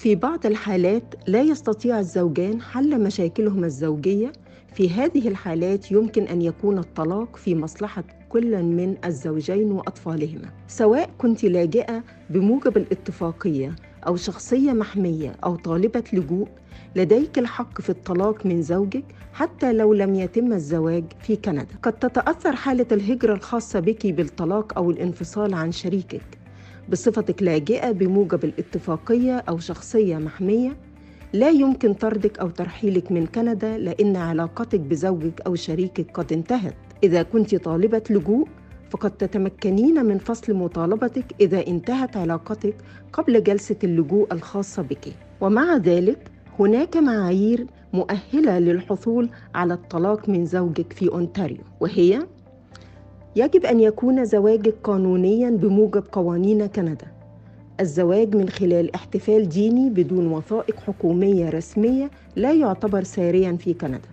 في بعض الحالات لا يستطيع الزوجان حل مشاكلهما الزوجية في هذه الحالات يمكن أن يكون الطلاق في مصلحة كل من الزوجين وأطفالهما سواء كنت لاجئة بموجب الاتفاقية أو شخصية محمية أو طالبة لجوء لديك الحق في الطلاق من زوجك حتى لو لم يتم الزواج في كندا. قد تتأثر حالة الهجرة الخاصة بك بالطلاق أو الانفصال عن شريكك. بصفتك لاجئة بموجب الاتفاقية أو شخصية محمية لا يمكن طردك أو ترحيلك من كندا لأن علاقتك بزوجك أو شريكك قد انتهت. إذا كنت طالبة لجوء فقد تتمكنين من فصل مطالبتك إذا انتهت علاقتك قبل جلسة اللجوء الخاصة بك. ومع ذلك هناك معايير مؤهلة للحصول على الطلاق من زوجك في أونتاريو وهي يجب أن يكون زواجك قانونيا بموجب قوانين كندا. الزواج من خلال احتفال ديني بدون وثائق حكومية رسمية لا يعتبر ساريا في كندا.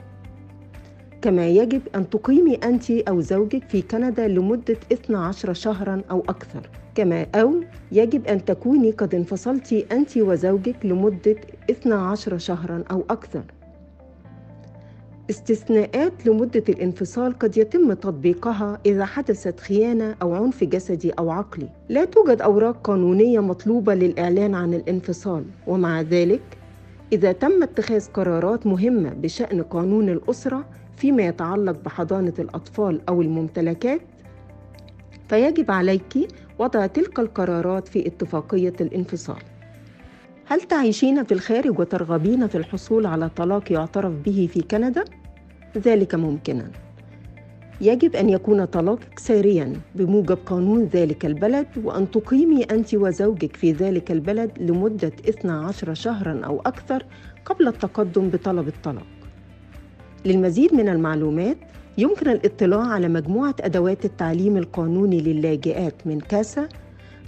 كما يجب أن تقيمي أنت أو زوجك في كندا لمدة 12 شهرا أو أكثر. كما أو يجب أن تكوني قد انفصلت أنت وزوجك لمدة 12 شهرا أو أكثر. استثناءات لمدة الانفصال قد يتم تطبيقها إذا حدثت خيانة أو عنف جسدي أو عقلي. لا توجد أوراق قانونية مطلوبة للإعلان عن الانفصال، ومع ذلك إذا تم اتخاذ قرارات مهمة بشأن قانون الأسرة فيما يتعلق بحضانة الأطفال أو الممتلكات، فيجب عليك وضع تلك القرارات في اتفاقية الانفصال. هل تعيشين في الخارج وترغبين في الحصول على طلاق يعترف به في كندا؟ ذلك ممكنا. يجب أن يكون طلاقك ساريا بموجب قانون ذلك البلد وأن تقيمي أنت وزوجك في ذلك البلد لمدة 12 شهرا أو أكثر قبل التقدم بطلب الطلاق. للمزيد من المعلومات يمكن الاطلاع على مجموعة أدوات التعليم القانوني للاجئات من كاسا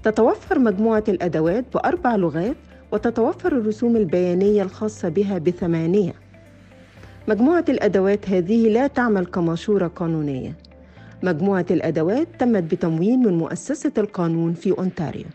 تتوفر مجموعة الأدوات بأربع لغات وتتوفر الرسوم البيانية الخاصة بها بثمانية. مجموعة الأدوات هذه لا تعمل كمشورة قانونية. مجموعة الأدوات تمت بتمويل من مؤسسة القانون في أونتاريو.